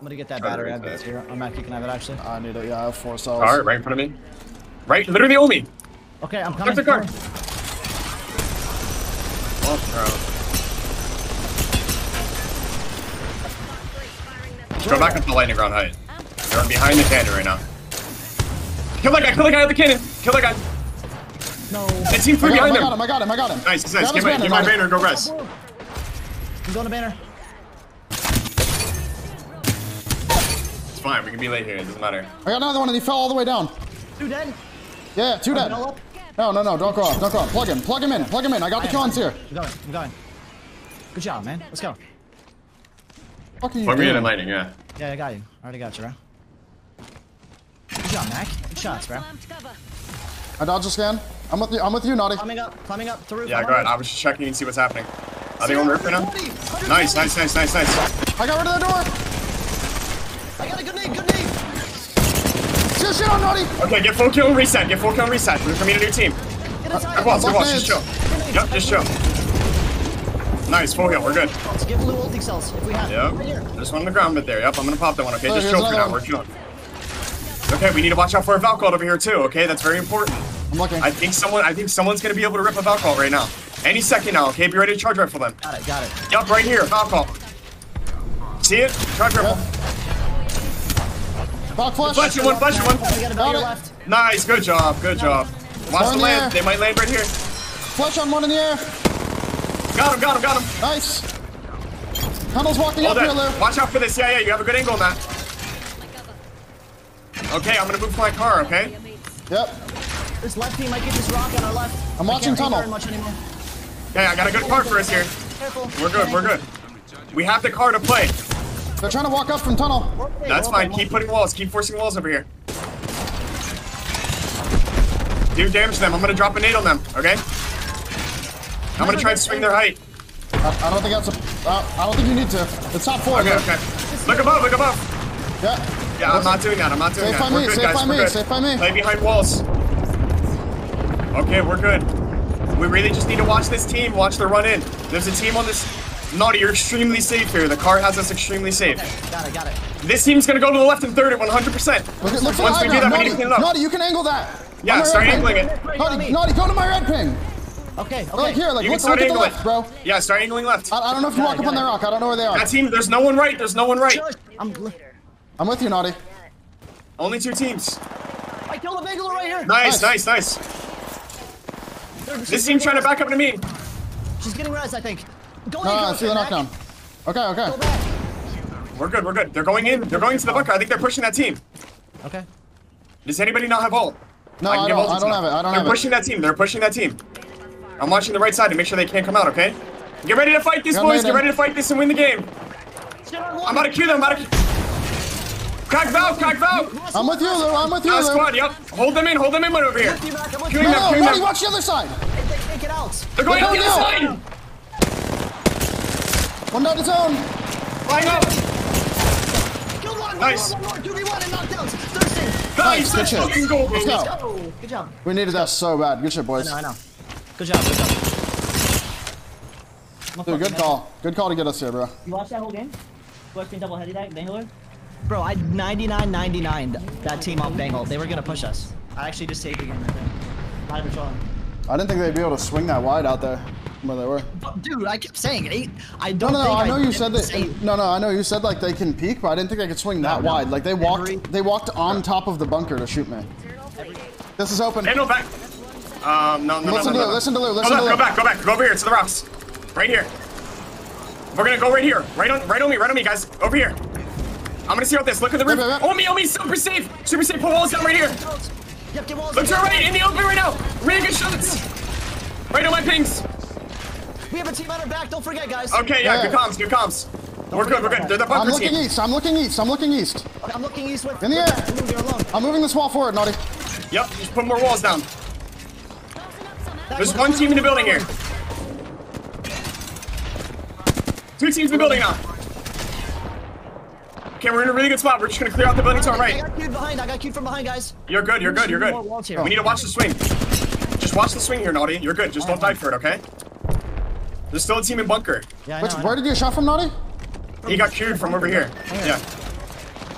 I'm gonna get that Try to battery. I raise have it that. here. I'm not kicking have it actually. I need it. Yeah, I have four cells. Car right in front of me. Right, literally on me. Okay, I'm coming. There's the car. coming. Oh, bro. Go back up to lightning round height. They're behind the cannon right now. Kill that guy, kill that guy at the cannon. Kill that guy. No. And team I three got him, I got him, I got him, I got him. Nice, nice. Grab Give his my, give my banner, go rest. I'm going to banner. It's fine, we can be late here, it doesn't matter. I got another one and he fell all the way down. Two dead. Yeah, two dead. No, no, no, don't go off, don't go off. Plug him, plug him in, plug him in. I got the cons here. I'm going. I'm going. Good job, man. Let's go. What are you Plug me in and lightning, yeah. Yeah, I got you. I already got you, bro. Good job, Mac. Good shots, bro. I dodged a scan. I'm with you, I'm with you, Naughty. Climbing up, climbing up the roof. Yeah, go ahead. I was just checking and see what's happening. Are they on roof right now? Nice, nice, nice, nice, nice. I got rid of the door. I got a good name, good. Shit, shit on Naughty. Okay, get full kill and reset. Get full kill and reset. We're coming in a new team. Get inside. Good walls, good walls. Just chill. Yep, just chill. Nice, full heal. We're good. Let's get blue ulti cells if we have. Yep. Right. There's one on the ground bit there. Yep, I'm gonna pop that one. Okay, Oh, just chill for now. We're chilling. Okay, we need to watch out for a Valkyrie over here too. Okay, that's very important. I'm looking. I think someone, I think someone's gonna be able to rip a Valkyrie right now. Any second now. Okay, be ready to charge rifle them. Got it, got it. Yep, right here, Valkyrie. See it? Charge rifle. Back flush. Flash it, one, flash it, one. We got a Got it. left. Nice, good job, good job. Watch One the land. there. They might land right here. Flush on one in the air. Got him, got him, got him. Nice. Tunnel's walking Hold up here. Lou. Watch out for this. Yeah, yeah, you have a good angle on that. Okay, I'm gonna move my car, okay? Yep. This left team might get this rock on our left. I'm watching tunnel. very much anymore. Okay, I got a good car for us here. Careful. We're good, we're good. We have the car to play. They're trying to walk up from tunnel. That's fine. Keep putting walls. Keep forcing walls over here. Do damage to them. I'm gonna drop a nade on them, okay? I'm gonna try and swing their height. I, I don't think that's a. Uh, I don't think you need to. It's top four. Okay, okay. Look above, look above. Yeah. Yeah, I'm not doing that. I'm not doing Safe that. by We're me, good, safe guys. by We're me, good. safe by me. Play behind walls. Okay, we're good. We really just need to watch this team. Watch the run in. There's a team on this. Naughty, you're extremely safe here. The car has us extremely safe. Got it, got it. This team's gonna go to the left and third at 100%. Look, look Once we do that, ground. we need Naughty, to clean it up. Naughty, you can angle that. Yeah, On my start red angling ping. it. Naughty, Naughty, go to my red ping. Okay, okay. Like here, like You can look, start look at the angling. left, bro. Yeah, start angling left. I, I don't know if you Got walk it, up on got the rock. I don't know where they are. That team, there's no one right. There's no one right. I'm. I'm with you, Naughty. Only two teams. I killed a Bangalore right here. Nice, Nice. nice, nice. This she's team's trying to back up to me. She's getting res, I think. Go No, in, no, go I see the knockdown. Okay, Go okay. back. We're good, we're good. They're going in. They're going to the bunker. I think they're pushing that team. Okay. Does anybody not have ult? No, can I don't. ult I don't have it. I don't They're have it. pushing that team. They're pushing that team. I'm watching the right side to make sure they can't come out, okay? Get ready to fight this, Gun boys. laid Get ready to fight this and win the game. Shit on one. I'm about to cue them. I'm about to... Crack Valk, crack Valk. I'm with you, Lou. I'm with you, Last Lou. squad, yep. Hold them in, hold them in right over here. With you, Mac. I'm with Queuing you. No, them, no, queuing Naughty, them. watch the other side. They take it out. They're going Look on the other side. One down its own. Flying up. Killed one. Nice. One more, one more. 2v1 and knockdowns. Thurston. Nice, good let's fucking go, baby. Let's go. Good job. We needed that so bad. Good shit, boys. I know, I know. Good job, good job. Dude, good call. Good call to get us here, bro. You watched that whole game? Watched double headed that Bangalore? Bro, I 99-99 that team off Bangle. They were gonna push us. I actually just saved the game right there. Not even trolling. I didn't think they'd be able to swing that wide out there where they were. But, Dude, I kept saying eight. I don't no, no. think I know you said that. say- No, no. I know you said like they can peek, but I didn't think they could swing that no. wide. Like they walked, Every- they walked on top of the bunker to shoot me. This is open. Handle back. Um, no, no, Listen no, to no, it, no. listen to Lou, Go listen back, to go back, go back, go over here to the rocks. Right here. We're gonna go right here. Right on, right on me, right on me, guys. Over here. I'm gonna see out this. Look at the roof. Wait, wait, wait. Oh me, oh me, super safe. Super safe. Put walls down right here. Yep, get walls. Look to the right, in the open right now. Really good shots. Right on my pings. We have a team on our back. Don't forget, guys. Okay, yeah, Yeah. good comms, good comms. We're good, we're good. They're the bunker I'm looking team. east. I'm looking east. I'm looking east. Okay, I'm looking east with. In the air. I'm moving this wall forward, Naughty. Yep, just put more walls down. There's one team in the building here. Two teams in the building now. Okay, we're in a really good spot. We're just gonna clear out the building to our I right. got queued behind. I got queued from behind, guys. You're good, you're good, you're More walls here. good. We need to watch the swing. Just watch the swing here, Naughty. You're good. Just don't die for it, okay? There's still a team in bunker. Yeah, I Which, know, I where know. did you get shot from, Naughty? He got cured from over here. Yeah.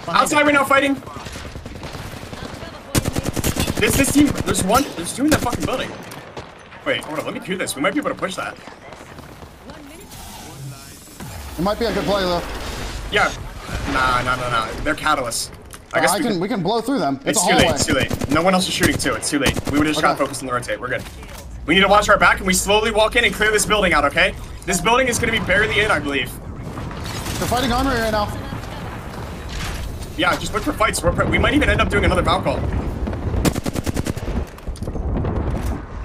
Outside right now fighting. This this team, there's one, there's two in that fucking building. Wait, hold on, let me cue this. We might be able to push that. It might be a good play though. Yeah. Nah, nah, nah, nah. They're catalysts. I guess oh, I we can can. we can blow through them. It's, It's a too hallway. late. It's too late. No one else is shooting too. It's too late. We would have just got Okay. focused on the rotate. We're good. We need to watch our back and we slowly walk in and clear this building out. Okay? This building is going to be barely in, I believe. They're fighting armory right now. Yeah, just look for fights. We're, we might even end up doing another Valk ult.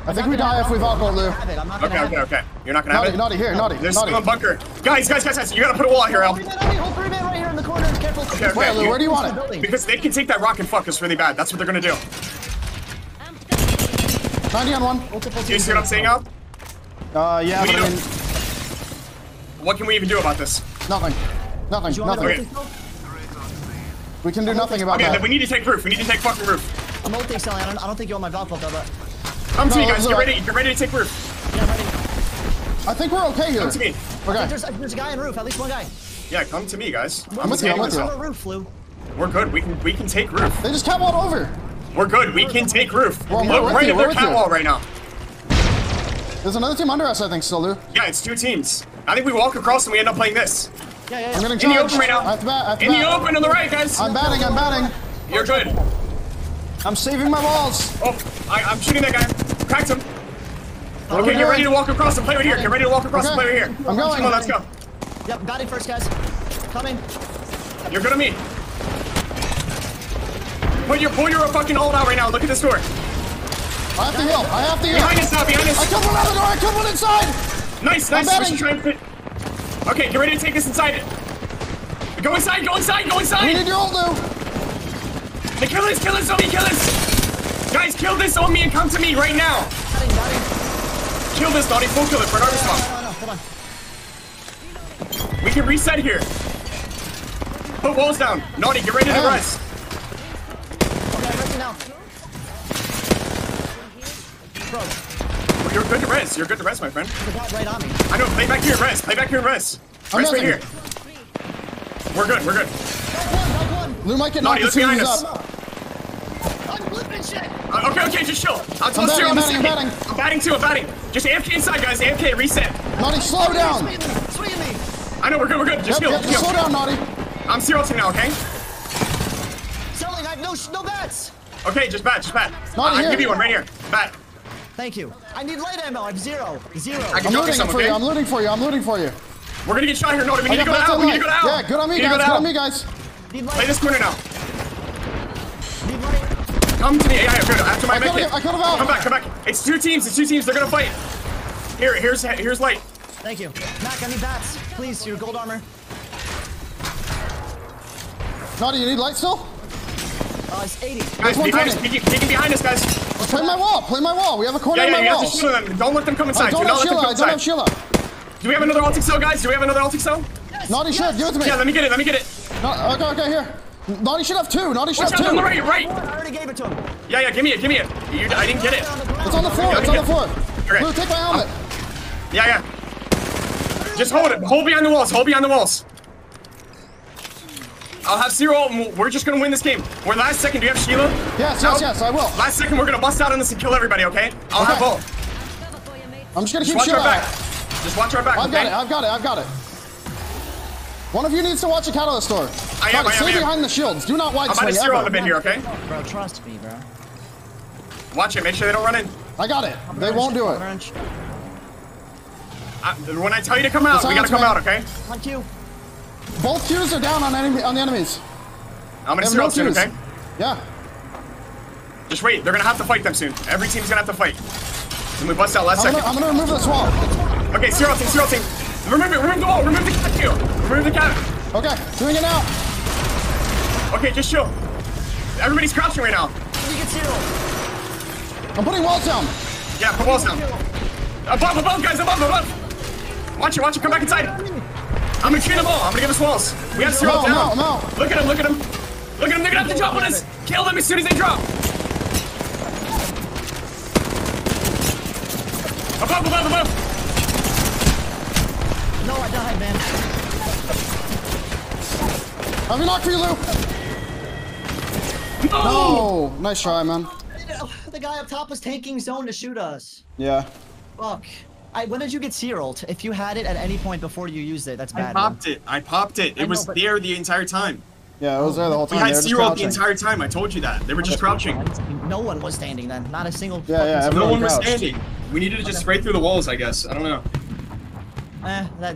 I think we die if we Valko, Lou. Have. I'm not Okay, okay, okay. You're not gonna have Naughty, it. naughty here, naughty, There's naughty. still a bunker. Guys, guys, guys, guys. You gotta put a wall out here, Al. Three man on me, hold three man right here in the corner. Careful. Okay, okay. Wait, Lou, where do you want it? Building. Because they can take that rock and fuck us really bad. That's what they're gonna do. 90 on one. Multiple Do you see what I'm saying, Al? Uh, yeah, We but I mean, What can we even do about this? nothing. Nothing, Do you want me nothing. to multi-sell? We can do nothing about Okay, that. then we need to take roof. We need to take fucking roof. I'm multi-selling. I don't, I don't think you want my Valk though, but Come to No, me, guys. Get ready. Get ready to take roof. yeah, I'm ready. I think we're okay here. Come to me. Okay. There's, there's a guy on roof. At least one guy. Yeah, come to me, guys. I'm with you, I'm with you. The roof, Lou. We're good. We can we can take roof. They just catwalked over. We're good. We can take roof. Well, we're Look with right you, at we're their with you. catwalk right now. There's another team under us, I think, still, Lou. Yeah, it's two teams. I think we walk across and we end up playing this. Yeah, yeah, I'm yeah. getting In the open right now. I have to bat, I have to In the open on the right, guys. I'm batting, I'm batting. You're good. I'm saving my walls. Oh, I, I'm shooting that guy. Cracked him. What are Okay, get ready to walk across and play right here. Get ready to walk across and play right here. I'm going. Come on, let's go. Yep, batting first, guys. Coming. You're good on me. Put your pull your fucking ult out right now. Look at this door. I have to heal. I have to heal. Behind us now. Behind I us. killed one out the door. I killed one inside. Nice, I'm nice. We should try and fit. Okay, get ready to take this inside it. Go inside. Go inside. Go We inside. need your ult, Lou. The kill this. Kill this on me. Kill this. Guys, kill this on me and come to me right now. Batting, batting. Kill this, Naughty. Full kill it for an artist No, bomb. no, no, hold on. We can reset here. Put walls down. Naughty, get ready to Damn. res. Okay, I'm resting now. Bro, You're good to res. You're good to res, my friend. right on me. I know. Play back here, and res. Play back here, res. I'm Res right here. We're good. We're good. One, one. Lou might get Naughty, knocked look as soon as behind he's us. up. I'm flipping shit. Uh, okay, okay, just chill. I'll tell I'm zero batting, in a I'm batting. I'm I'm batting too. I'm batting. Just AFK inside, guys. AFK. Reset. Naughty, slow down. Swing at me. Swing at me. I know. We're good. We're good. Just Yep, chill. yep, Just just slow down, Naughty. I'm zero team now. Okay. Selling. I have no, no bats. Okay. Just bat. Just bat. Naughty, I'll give you one right here. Bat. Thank you. I need light ammo. I have zero. Zero. I can I'm looting some, it for you. I'm looting for you. I'm looting for you. We're gonna get shot here. Naughty. We need to go out. We need to go out. Yeah, good on me, We need to guys. go Good on me, guys. Need Play this corner now. Need light. Come to me. Yeah, yeah, good. After my I med could've- I could've out. Come back, come back. It's two teams. It's two teams. They're gonna fight. Here, here's here's light. Thank you. Mac, I need bats. Please, your gold armor. Naughty, you need light still? Uh, it's 80. Guys, one behind us, peeking, peeking behind us, guys. Play my wall. Play my wall. We have a corner Yeah, yeah, my you have to shield them. Don't let them come inside. Do don't not have let them Sheila. come I don't have inside. Sheila. Do we have another ult accel, guys? Do we have another ult accel? Naughty should. Give it to me. Yeah, let me get it. Let me get it. No, okay, okay, here. Naughty should have two. Naughty should Watch have out on the two. right, right. I already gave it to him. Yeah, yeah, give me it, give me it. You, I didn't get it. It's on the floor. It's on the floor. Okay. Lou, take my helmet. Yeah, yeah. Just hold it. Hold behind the walls. Hold behind the walls. I'll have zero. ult, and we'll- We're just gonna win this game. We're last second. Do you have Sheila? Yes, yes, Out. yes, I will. Last second, we're gonna bust out on this and kill everybody. Okay? I'll Okay. have ult. I'm just gonna Just keep watch Sheila our back. Just watch our back. I've got it. I've got it. I've got it. One of you needs to watch a catalyst door. I am, I am, stay I am. behind the shields. Do not wide I'm gonna swing zero on the ever. here. Okay? Bro, trust me, bro. Watch it. Make sure they don't run in. I got it. They won't do it. I, when I tell you to come out, we gotta come man. out. Okay? On cue. Both queues are down on enemy on the enemies. I'm gonna They have zero no soon. Okay? Yeah. Just wait. They're gonna have to fight them soon. Every team's gonna have to fight. Can we bust out last I'm gonna, second. I'm gonna remove this wall. Okay, zero team, zero team. Remove it. Remove the wall. Remove the cat. Remove the cat. Okay, doing it now. Okay, just chill. Everybody's crouching right now. You get zero. I'm putting walls down. Yeah, put walls down. Above, above, guys, above, above. Watch it, watch it. Come back inside. I'm gonna train them all. I'm gonna give us walls. We have zero No, down. no, no. Look at him, look at him. Look at him. They're gonna have to drop on us. Kill them as soon as they drop. Above, above, above. No, I died, man. Have you knocked for you, Lou? No! Nice try, man. The guy up top was tanking zone to shoot us. Yeah. Fuck. I, when did you get Cyril? If you had it at any point before you used it, that's I bad. man. popped it. I popped it. I It know, was but- there the entire time. Yeah, it was there the whole time. We had they were the entire time. I told you that. They were just crouching. No one was standing then. Not a single. Yeah, fucking yeah. No Everyone one was standing. We needed to just spray through the walls, I guess. I don't know. Eh, that, that